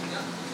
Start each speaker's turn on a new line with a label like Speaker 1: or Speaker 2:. Speaker 1: Gracias.